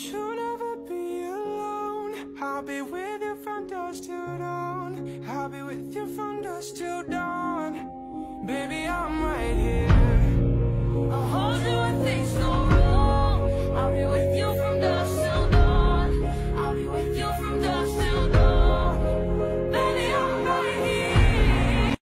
You'll never be alone. I'll be with you from dusk till dawn. I'll be with you from dusk till dawn. Baby